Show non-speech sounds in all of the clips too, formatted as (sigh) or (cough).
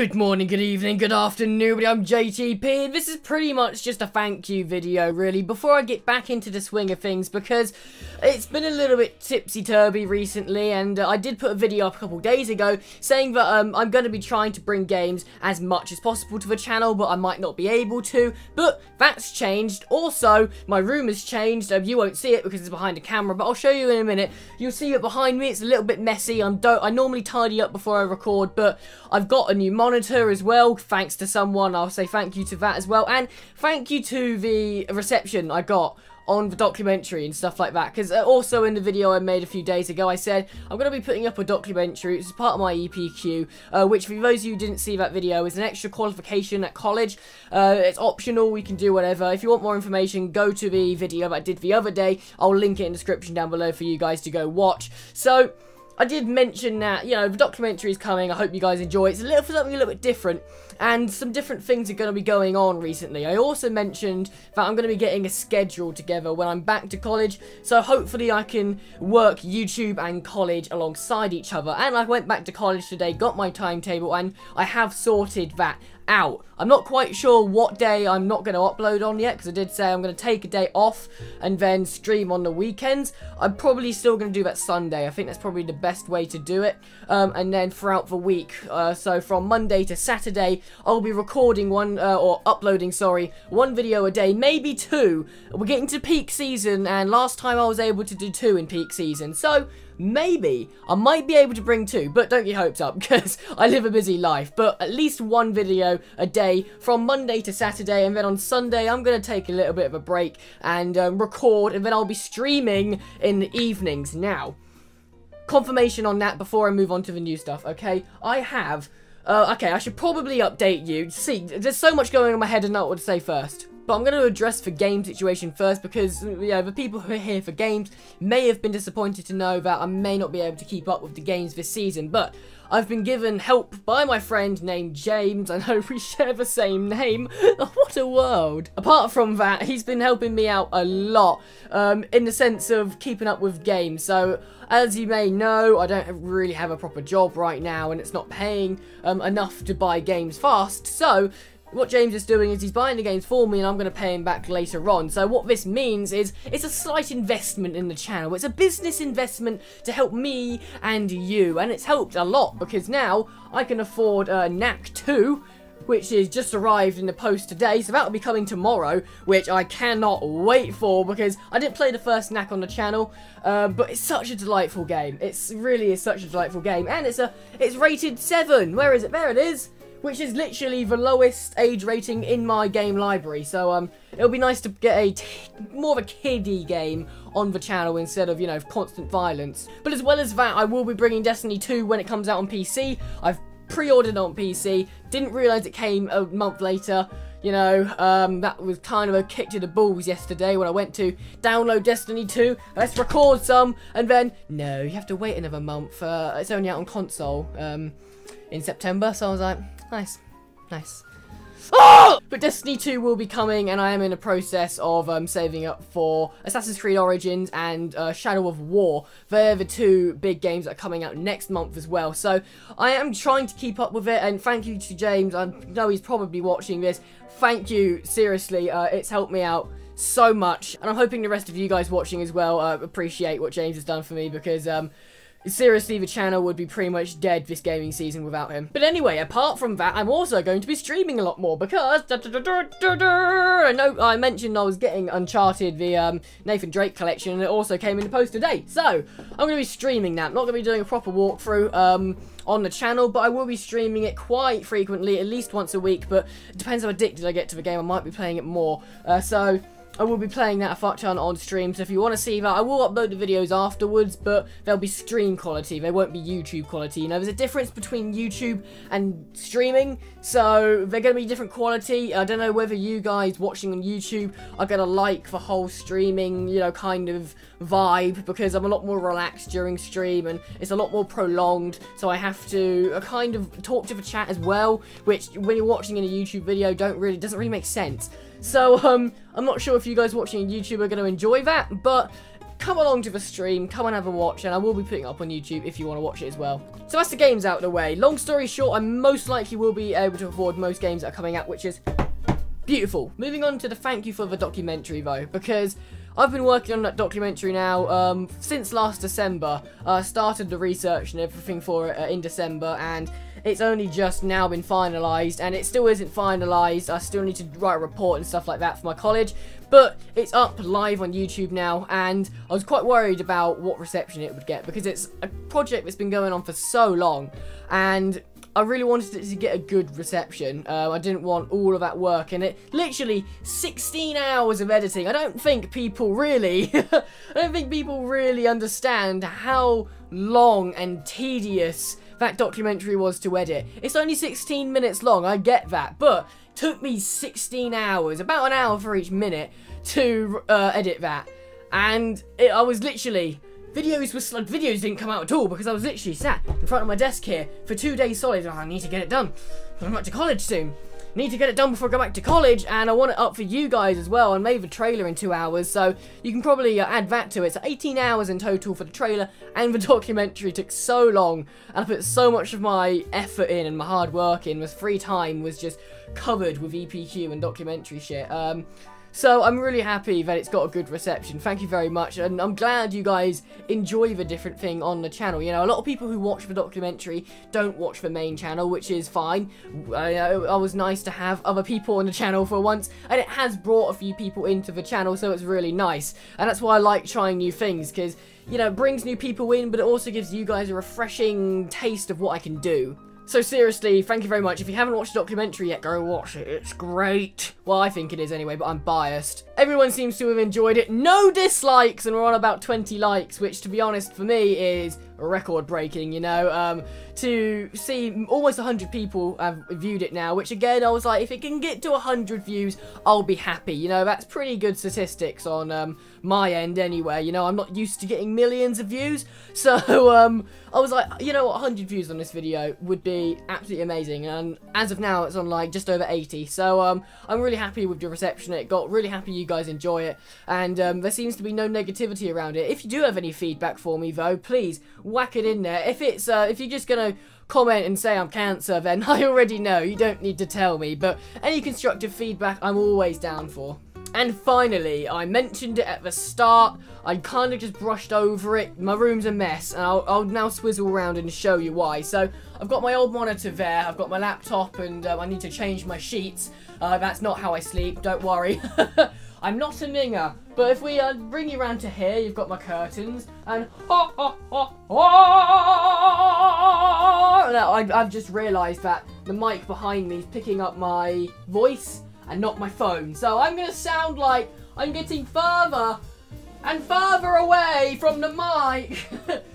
Good morning, good evening, good afternoon, everybody. I'm JTP. This is pretty much just a thank you video, really, before I get back into the swing of things, because it's been a little bit tipsy-turvy recently, and uh, I did put a video up a couple days ago saying that um, I'm going to be trying to bring games as much as possible to the channel, but I might not be able to, but that's changed. Also, my room has changed. Um, you won't see it because it's behind a camera, but I'll show you in a minute. You'll see it behind me. It's a little bit messy. I'm don't I normally tidy up before I record, but I've got a new monitor as well, thanks to someone. I'll say thank you to that as well. And thank you to the reception I got on the documentary and stuff like that. Because uh, also in the video I made a few days ago, I said I'm going to be putting up a documentary. It's part of my EPQ, uh, which for those of you who didn't see that video, is an extra qualification at college. Uh, it's optional. We can do whatever. If you want more information, go to the video that I did the other day. I'll link it in the description down below for you guys to go watch. So... I did mention that, you know, the documentary is coming. I hope you guys enjoy. It's a little something a little bit different, and some different things are going to be going on recently. I also mentioned that I'm going to be getting a schedule together when I'm back to college, so hopefully I can work YouTube and college alongside each other. And I went back to college today, got my timetable, and I have sorted that out. I'm not quite sure what day I'm not going to upload on yet, because I did say I'm going to take a day off and then stream on the weekends. I'm probably still going to do that Sunday. I think that's probably the best way to do it. Um, and then throughout the week, uh, so from Monday to Saturday, I'll be recording one, uh, or uploading, sorry, one video a day, maybe two. We're getting to peak season, and last time I was able to do two in peak season. So, maybe I might be able to bring two, but don't get hopes up (laughs) because I live a busy life. But at least one video a day from Monday to Saturday, and then on Sunday I'm going to take a little bit of a break and um, record, and then I'll be streaming in the evenings. Now, confirmation on that before I move on to the new stuff, okay? I have... Uh, okay, I should probably update you. See, there's so much going on in my head and not what to say first. But I'm going to address the game situation first because, the people who are here for games may have been disappointed to know that I may not be able to keep up with the games this season. But I've been given help by my friend named James. I know (laughs) we share the same name. (laughs) what a world. Apart from that, he's been helping me out a lot um, in the sense of keeping up with games. So, as you may know, I don't really have a proper job right now and it's not paying um, enough to buy games fast. So, what James is doing is he's buying the games for me and I'm going to pay him back later on. So what this means is it's a slight investment in the channel. It's a business investment to help me and you. And it's helped a lot because now I can afford uh, Knack 2 which is just arrived in the post today, so that'll be coming tomorrow, which I cannot wait for, because I didn't play the first Knack on the channel, uh, but it's such a delightful game. It's really is such a delightful game, and it's a it's rated 7. Where is it? There it is which is literally the lowest age rating in my game library. So um, it'll be nice to get a more of a kiddie game on the channel instead of, you know, constant violence. But as well as that, I will be bringing Destiny 2 when it comes out on PC. I've pre-ordered on PC, didn't realise it came a month later. You know, um, that was kind of a kick to the balls yesterday when I went to download Destiny 2. Let's record some, and then, no, you have to wait another month. Uh, it's only out on console um, in September, so I was like, Nice. Nice. Oh! But Destiny 2 will be coming, and I am in the process of um, saving up for Assassin's Creed Origins and uh, Shadow of War. They're the two big games that are coming out next month as well. So I am trying to keep up with it, and thank you to James. I know he's probably watching this. Thank you, seriously. Uh, it's helped me out so much, and I'm hoping the rest of you guys watching as well uh, appreciate what James has done for me because um, Seriously, the channel would be pretty much dead this gaming season without him. But anyway, apart from that, I'm also going to be streaming a lot more because... Da, da, da, I know I mentioned I was getting Uncharted, the um, Nathan Drake collection, and it also came in the post today. So, I'm going to be streaming that. I'm not going to be doing a proper walkthrough um, on the channel, but I will be streaming it quite frequently, at least once a week, but it depends how addicted I get to the game. I might be playing it more. Uh, so... I will be playing that fuck on stream, so if you want to see that, I will upload the videos afterwards, but they'll be stream quality, they won't be YouTube quality. You know, there's a difference between YouTube and streaming, so they're going to be different quality. I don't know whether you guys watching on YouTube are going to like the whole streaming, you know, kind of vibe, because I'm a lot more relaxed during stream, and it's a lot more prolonged, so I have to uh, kind of talk to the chat as well, which when you're watching in a YouTube video, don't really doesn't really make sense. So, um, I'm not sure if you guys watching YouTube are going to enjoy that, but come along to the stream, come and have a watch, and I will be putting up on YouTube if you want to watch it as well. So that's the games out of the way. Long story short, I most likely will be able to afford most games that are coming out, which is beautiful. Moving on to the thank you for the documentary, though, because I've been working on that documentary now um, since last December. Uh, started the research and everything for it uh, in December, and it's only just now been finalised, and it still isn't finalised. I still need to write a report and stuff like that for my college, but it's up live on YouTube now, and I was quite worried about what reception it would get, because it's a project that's been going on for so long, and I really wanted it to get a good reception. Uh, I didn't want all of that work in it. Literally 16 hours of editing. I don't think people really, (laughs) I don't think people really understand how long and tedious that documentary was to edit. It's only 16 minutes long, I get that, but took me 16 hours, about an hour for each minute, to uh, edit that. And it, I was literally Videos was like videos didn't come out at all because I was literally sat in front of my desk here for two days solid. Oh, I need to get it done. I'm back to college soon. Need to get it done before I go back to college, and I want it up for you guys as well. I made the trailer in two hours, so you can probably uh, add that to it. So 18 hours in total for the trailer, and the (laughs) documentary took so long, and I put so much of my effort in and my hard work in. Was free time was just covered with EPQ and documentary shit. Um, so I'm really happy that it's got a good reception. Thank you very much. And I'm glad you guys enjoy the different thing on the channel. You know, a lot of people who watch the documentary don't watch the main channel, which is fine. I, I was nice to have other people on the channel for once. And it has brought a few people into the channel, so it's really nice. And that's why I like trying new things, because, you know, it brings new people in, but it also gives you guys a refreshing taste of what I can do. So seriously, thank you very much. If you haven't watched the documentary yet, go watch it. It's great. Well, I think it is anyway, but I'm biased. Everyone seems to have enjoyed it. No dislikes, and we're on about 20 likes, which, to be honest, for me is record breaking, you know, um, to see almost 100 people have viewed it now, which again, I was like, if it can get to 100 views, I'll be happy, you know, that's pretty good statistics on um, my end anyway, you know, I'm not used to getting millions of views, (laughs) so um, I was like, you know what, 100 views on this video would be absolutely amazing, and as of now, it's on like just over 80, so um, I'm really happy with the reception it got, really happy you guys enjoy it, and um, there seems to be no negativity around it. If you do have any feedback for me though, please whack it in there. If it's uh, if you're just gonna comment and say I'm cancer, then (laughs) I already know. You don't need to tell me. But any constructive feedback, I'm always down for. And finally, I mentioned it at the start, I kind of just brushed over it, my room's a mess, and I'll, I'll, now swizzle around and show you why. So, I've got my old monitor there, I've got my laptop, and um, I need to change my sheets. Uh, that's not how I sleep, don't worry. (laughs) I'm not a minger, but if we uh, bring you around to here, you've got my curtains, and ha ha ha ha! I've just realised that the mic behind me is picking up my voice and not my phone, so I'm going to sound like I'm getting further and further away from the mic,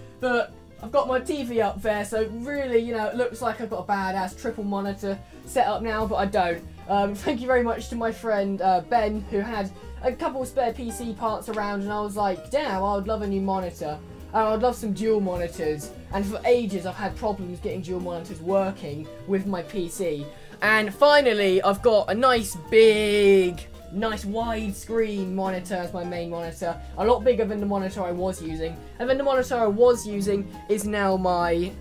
(laughs) but I've got my TV up there, so really, you know, it looks like I've got a badass triple monitor set up now, but I don't. Um, (laughs) thank you very much to my friend uh, Ben, who had a couple spare PC parts around, and I was like, damn, I would love a new monitor. And I'd love some dual monitors. And for ages, I've had problems getting dual monitors working with my PC. And finally, I've got a nice big, nice widescreen monitor as my main monitor. A lot bigger than the monitor I was using. And then the monitor I was using is now my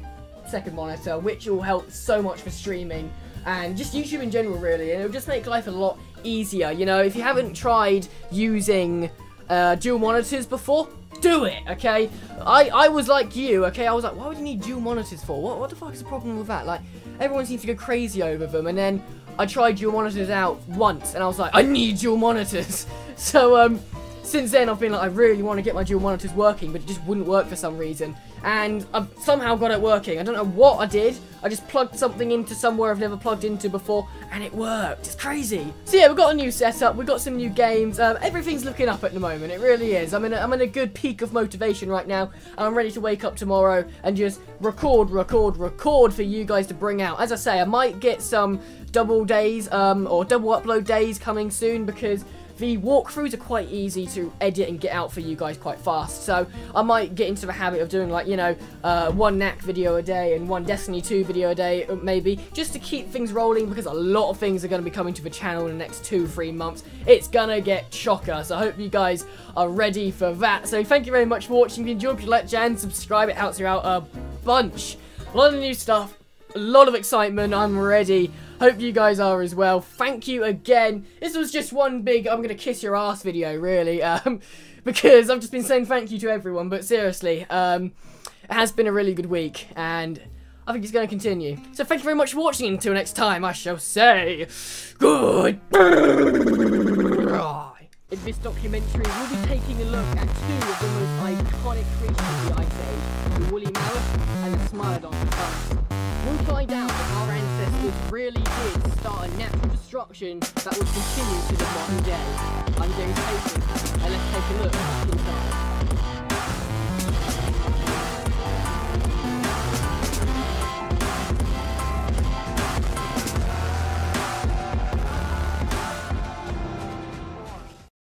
second monitor, which will help so much for streaming and just YouTube in general really and it'll just make life a lot easier you know if you haven't tried using uh, dual monitors before do it okay? I I was like you okay? I was like why would you need dual monitors for? What, what the fuck is the problem with that? Like everyone seems to go crazy over them and then I tried dual monitors out once and I was like I need dual monitors. (laughs) So um since then I've been like I really want to get my dual monitors working but it just wouldn't work for some reason and I've somehow got it working. I don't know what I did. I just plugged something into somewhere I've never plugged into before, and it worked. It's crazy. So yeah, we've got a new setup. We've got some new games. Um, everything's looking up at the moment. It really is. I'm in, a, I'm in a good peak of motivation right now, and I'm ready to wake up tomorrow and just record, record, record for you guys to bring out. As I say, I might get some double days um, or double upload days coming soon because the walkthroughs are quite easy to edit and get out for you guys quite fast. So I might get into the habit of doing like, you know, uh, one Knack video a day and one Destiny 2 video a day, uh, maybe, just to keep things rolling because a lot of things are going to be coming to the channel in the next two, three months. It's going to get chocker. So I hope you guys are ready for that. So thank you very much for watching. If you enjoyed, please like and subscribe. It helps you out a bunch. A lot of new stuff, a lot of excitement. I'm ready. Hope you guys are as well. Thank you again. This was just one big I'm going to kiss your ass video, really. Um, (laughs) because I've just been saying thank you to everyone. But seriously, um, it has been a really good week. And I think it's going to continue. So thank you very much for watching. Until next time, I shall say goodbye. In this documentary, we'll be taking a look at two of the most iconic creatures of the Ice Age, the woolly mammoth and the smilodon. We'll find out that our ancestors really start a natural destruction that would continue to the modern day. I'm James Payton, and let's take a look inside.